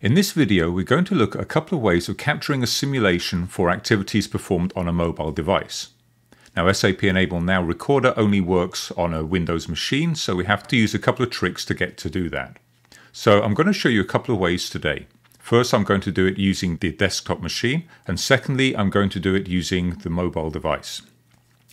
In this video, we're going to look at a couple of ways of capturing a simulation for activities performed on a mobile device. Now, SAP Enable Now Recorder only works on a Windows machine, so we have to use a couple of tricks to get to do that. So I'm going to show you a couple of ways today. First, I'm going to do it using the desktop machine, and secondly, I'm going to do it using the mobile device.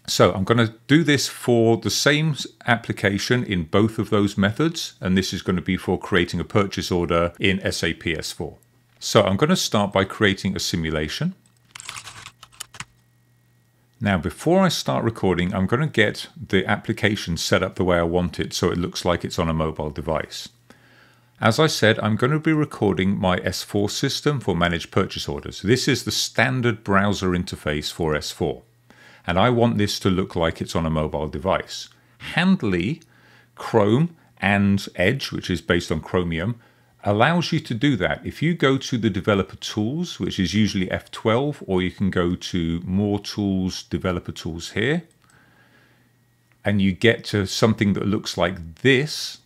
So I'm going to do this for the same application in both of those methods, and this is going to be for creating a purchase order in SAP S4. So I'm going to start by creating a simulation. Now, before I start recording, I'm going to get the application set up the way I want it so it looks like it's on a mobile device. As I said, I'm going to be recording my S4 system for managed purchase orders. This is the standard browser interface for S4 and I want this to look like it's on a mobile device. Handly, Chrome and Edge, which is based on Chromium, allows you to do that. If you go to the developer tools, which is usually F12, or you can go to more tools, developer tools here, and you get to something that looks like this,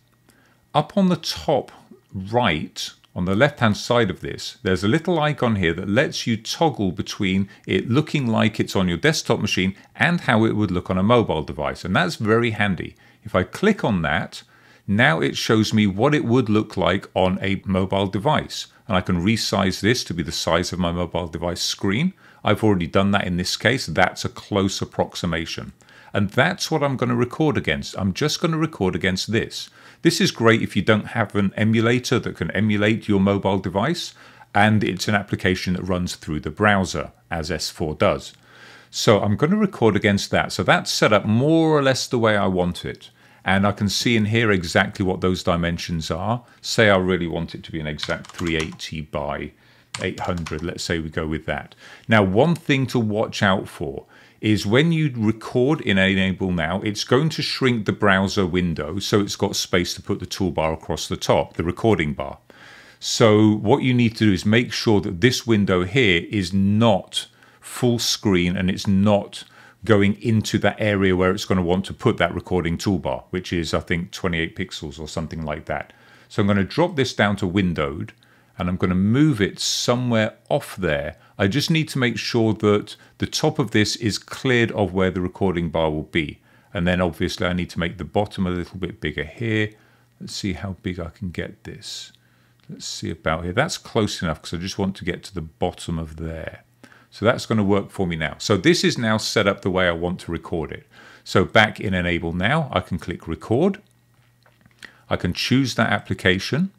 up on the top right, on the left hand side of this, there's a little icon here that lets you toggle between it looking like it's on your desktop machine and how it would look on a mobile device. And that's very handy. If I click on that, now it shows me what it would look like on a mobile device. And I can resize this to be the size of my mobile device screen. I've already done that in this case. That's a close approximation. And that's what I'm going to record against. I'm just going to record against this. This is great if you don't have an emulator that can emulate your mobile device, and it's an application that runs through the browser, as S4 does. So I'm going to record against that. So that's set up more or less the way I want it. And I can see in here exactly what those dimensions are. Say I really want it to be an exact 380 by 800. Let's say we go with that. Now, one thing to watch out for is when you record in Enable Now, it's going to shrink the browser window so it's got space to put the toolbar across the top, the recording bar. So what you need to do is make sure that this window here is not full screen and it's not going into that area where it's going to want to put that recording toolbar, which is I think 28 pixels or something like that. So I'm going to drop this down to windowed and I'm going to move it somewhere off there. I just need to make sure that the top of this is cleared of where the recording bar will be. And then obviously I need to make the bottom a little bit bigger here. Let's see how big I can get this. Let's see about here. That's close enough because I just want to get to the bottom of there. So that's going to work for me now. So this is now set up the way I want to record it. So back in Enable Now, I can click Record. I can choose that application.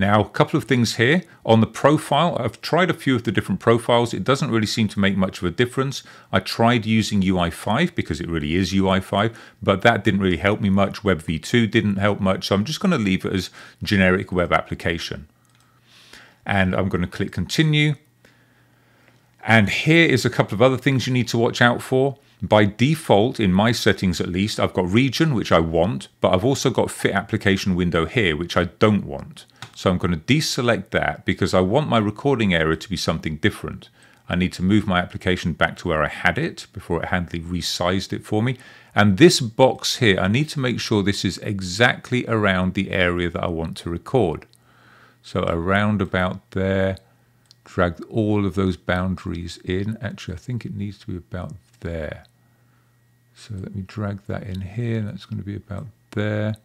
Now, a couple of things here. On the profile, I've tried a few of the different profiles. It doesn't really seem to make much of a difference. I tried using UI5 because it really is UI5, but that didn't really help me much. WebView2 didn't help much, so I'm just going to leave it as generic web application. And I'm going to click continue. And here is a couple of other things you need to watch out for. By default, in my settings at least, I've got region, which I want, but I've also got fit application window here, which I don't want. So I'm going to deselect that because I want my recording area to be something different. I need to move my application back to where I had it before it handily resized it for me. And this box here, I need to make sure this is exactly around the area that I want to record. So around about there, drag all of those boundaries in. Actually, I think it needs to be about there. So let me drag that in here. That's going to be about there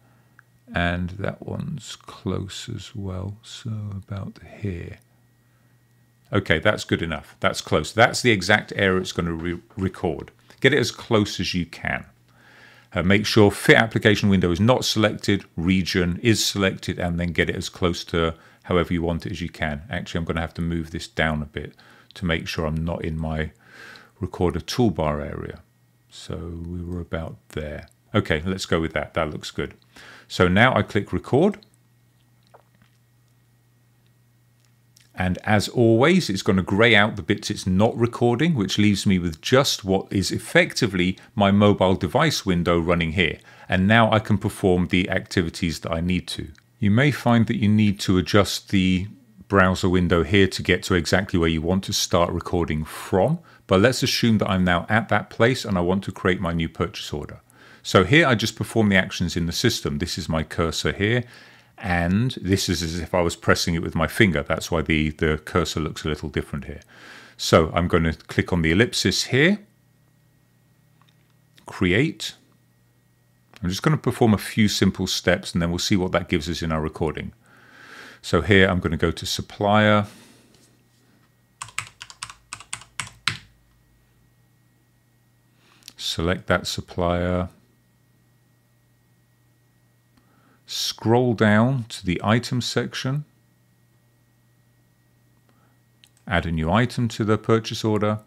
and that one's close as well so about here. Okay that's good enough. That's close. That's the exact area it's going to re record. Get it as close as you can. Uh, make sure fit application window is not selected region is selected and then get it as close to however you want it as you can. Actually I'm going to have to move this down a bit to make sure I'm not in my recorder toolbar area. So we were about there. Okay let's go with that. That looks good so now I click record. And as always, it's going to grey out the bits it's not recording, which leaves me with just what is effectively my mobile device window running here. And now I can perform the activities that I need to. You may find that you need to adjust the browser window here to get to exactly where you want to start recording from. But let's assume that I'm now at that place and I want to create my new purchase order. So here I just perform the actions in the system. This is my cursor here. and this is as if I was pressing it with my finger. That's why the, the cursor looks a little different here. So I'm going to click on the ellipsis here, create. I'm just going to perform a few simple steps and then we'll see what that gives us in our recording. So here I'm going to go to supplier, select that supplier, scroll down to the item section, add a new item to the purchase order.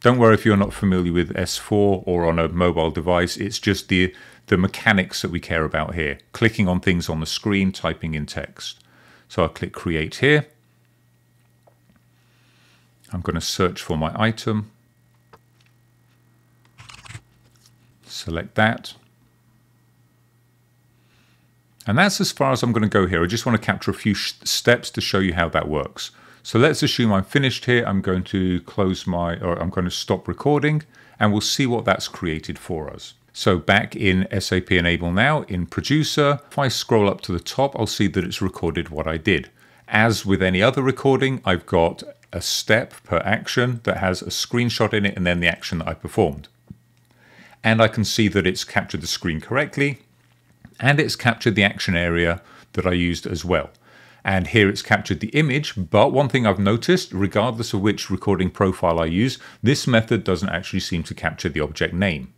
Don't worry if you're not familiar with S4 or on a mobile device, it's just the, the mechanics that we care about here. Clicking on things on the screen, typing in text. So I'll click create here. I'm going to search for my item. Select that. And that's as far as I'm going to go here. I just want to capture a few steps to show you how that works. So let's assume I'm finished here. I'm going to close my, or I'm going to stop recording and we'll see what that's created for us. So back in SAP Enable now, in Producer, if I scroll up to the top, I'll see that it's recorded what I did. As with any other recording, I've got a step per action that has a screenshot in it and then the action that I performed. And I can see that it's captured the screen correctly and it's captured the action area that I used as well. And here it's captured the image, but one thing I've noticed, regardless of which recording profile I use, this method doesn't actually seem to capture the object name.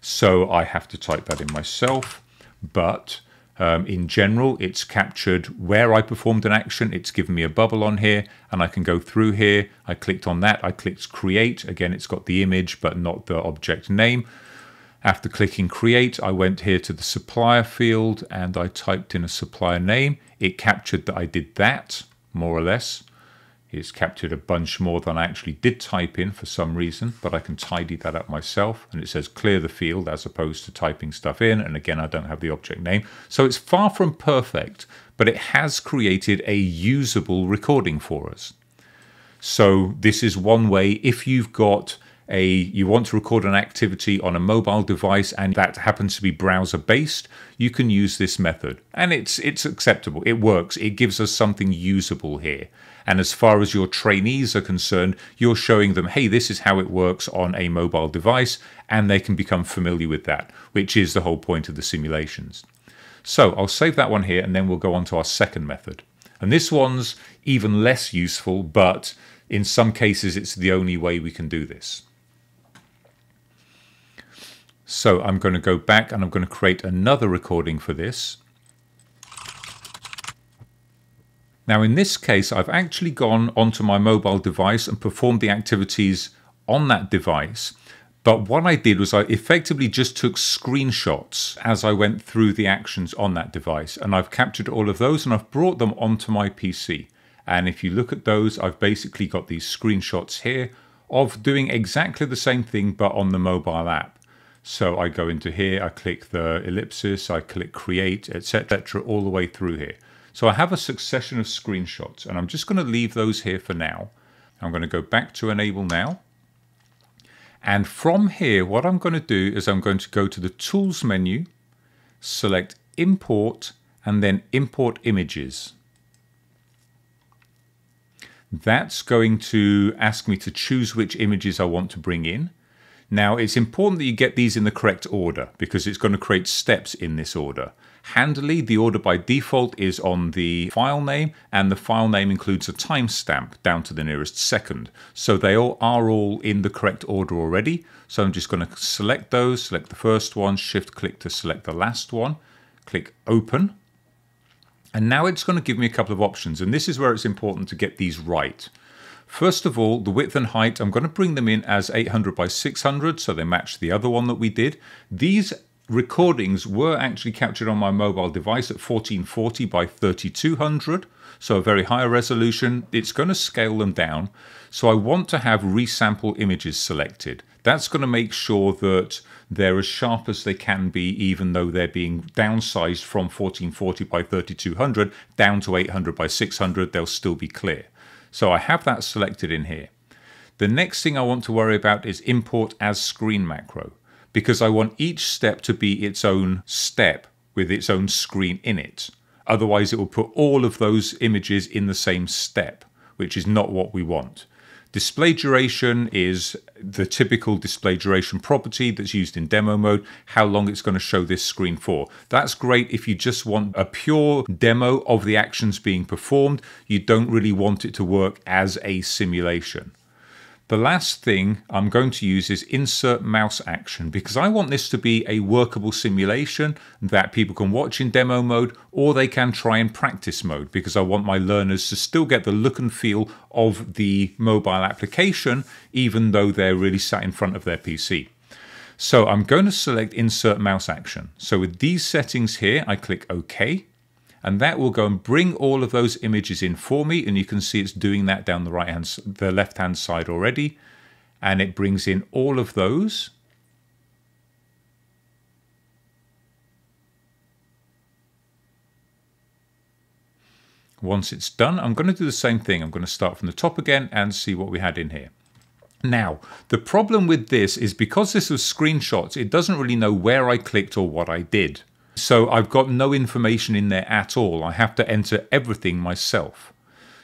So I have to type that in myself, but um, in general, it's captured where I performed an action. It's given me a bubble on here and I can go through here. I clicked on that. I clicked create. Again, it's got the image, but not the object name. After clicking create, I went here to the supplier field and I typed in a supplier name. It captured that I did that, more or less. It's captured a bunch more than I actually did type in for some reason, but I can tidy that up myself. And it says clear the field as opposed to typing stuff in. And again, I don't have the object name. So it's far from perfect, but it has created a usable recording for us. So this is one way if you've got a you want to record an activity on a mobile device and that happens to be browser based you can use this method. And it's it's acceptable. It works. It gives us something usable here. And as far as your trainees are concerned you're showing them hey this is how it works on a mobile device and they can become familiar with that which is the whole point of the simulations. So I'll save that one here and then we'll go on to our second method. And this one's even less useful but in some cases it's the only way we can do this so I'm going to go back and I'm going to create another recording for this. Now in this case, I've actually gone onto my mobile device and performed the activities on that device. But what I did was I effectively just took screenshots as I went through the actions on that device. And I've captured all of those and I've brought them onto my PC. And if you look at those, I've basically got these screenshots here of doing exactly the same thing, but on the mobile app. So I go into here, I click the ellipsis, I click create, etc., all the way through here. So I have a succession of screenshots and I'm just going to leave those here for now. I'm going to go back to enable now. And from here, what I'm going to do is I'm going to go to the tools menu, select import and then import images. That's going to ask me to choose which images I want to bring in. Now, it's important that you get these in the correct order because it's going to create steps in this order. Handily, the order by default is on the file name, and the file name includes a timestamp down to the nearest second. So they all are all in the correct order already. So I'm just going to select those, select the first one, shift click to select the last one, click open. And now it's going to give me a couple of options, and this is where it's important to get these right. First of all, the width and height, I'm going to bring them in as 800 by 600, so they match the other one that we did. These recordings were actually captured on my mobile device at 1440 by 3200, so a very high resolution. It's going to scale them down. So I want to have resample images selected. That's going to make sure that they're as sharp as they can be, even though they're being downsized from 1440 by 3200 down to 800 by 600, they'll still be clear. So I have that selected in here. The next thing I want to worry about is import as screen macro because I want each step to be its own step with its own screen in it. Otherwise, it will put all of those images in the same step, which is not what we want. Display duration is the typical display duration property that's used in demo mode, how long it's going to show this screen for. That's great if you just want a pure demo of the actions being performed. You don't really want it to work as a simulation. The last thing I'm going to use is insert mouse action because I want this to be a workable simulation that people can watch in demo mode or they can try in practice mode because I want my learners to still get the look and feel of the mobile application even though they're really sat in front of their PC. So I'm going to select insert mouse action. So with these settings here, I click OK and that will go and bring all of those images in for me and you can see it's doing that down the right hand the left hand side already and it brings in all of those Once it's done, I'm going to do the same thing. I'm going to start from the top again and see what we had in here. Now, the problem with this is because this was screenshots, it doesn't really know where I clicked or what I did. So I've got no information in there at all. I have to enter everything myself.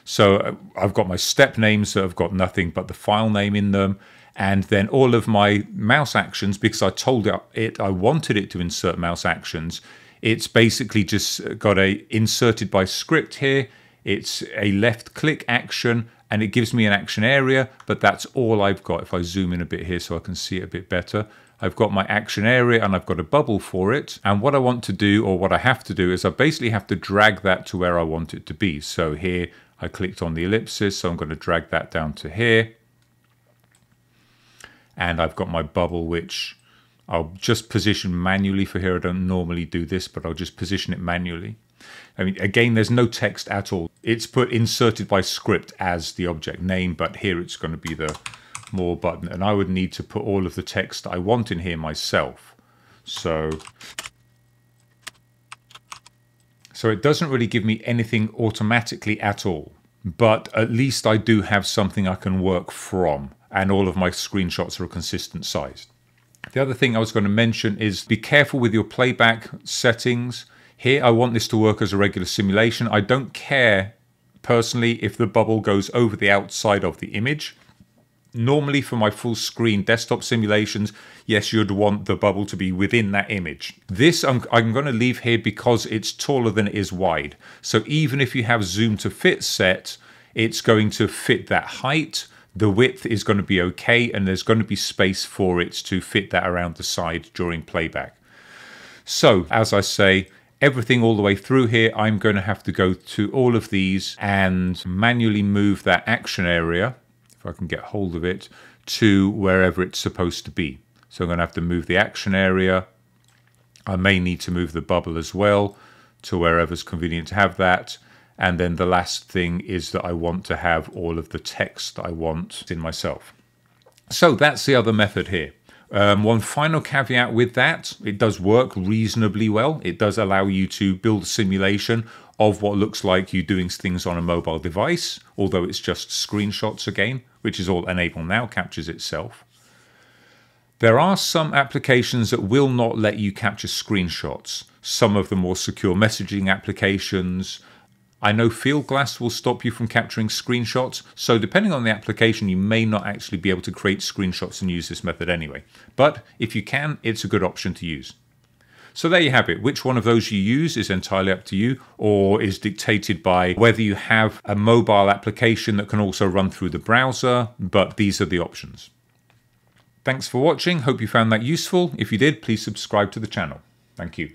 So uh, I've got my step names that have got nothing but the file name in them. And then all of my mouse actions, because I told it I wanted it to insert mouse actions, it's basically just got a inserted by script here. It's a left click action and it gives me an action area, but that's all I've got. If I zoom in a bit here so I can see it a bit better, I've got my action area and I've got a bubble for it. And what I want to do or what I have to do is I basically have to drag that to where I want it to be. So here I clicked on the ellipsis, so I'm going to drag that down to here. And I've got my bubble, which I'll just position manually for here. I don't normally do this, but I'll just position it manually. I mean, again, there's no text at all. It's put inserted by script as the object name, but here it's going to be the more button and I would need to put all of the text I want in here myself. So, so it doesn't really give me anything automatically at all, but at least I do have something I can work from and all of my screenshots are a consistent size. The other thing I was going to mention is be careful with your playback settings. Here I want this to work as a regular simulation. I don't care personally if the bubble goes over the outside of the image Normally for my full screen desktop simulations, yes, you'd want the bubble to be within that image. This I'm, I'm going to leave here because it's taller than it is wide. So even if you have zoom to fit set, it's going to fit that height. The width is going to be okay and there's going to be space for it to fit that around the side during playback. So as I say, everything all the way through here, I'm going to have to go to all of these and manually move that action area if I can get hold of it, to wherever it's supposed to be. So I'm going to have to move the action area. I may need to move the bubble as well to wherever's convenient to have that. And then the last thing is that I want to have all of the text that I want in myself. So that's the other method here. Um, one final caveat with that, it does work reasonably well. It does allow you to build a simulation of what looks like you doing things on a mobile device, although it's just screenshots again, which is all Enable Now captures itself. There are some applications that will not let you capture screenshots. Some of the more secure messaging applications. I know Fieldglass will stop you from capturing screenshots, so depending on the application, you may not actually be able to create screenshots and use this method anyway. But if you can, it's a good option to use. So there you have it. Which one of those you use is entirely up to you or is dictated by whether you have a mobile application that can also run through the browser, but these are the options. Thanks for watching. Hope you found that useful. If you did, please subscribe to the channel. Thank you.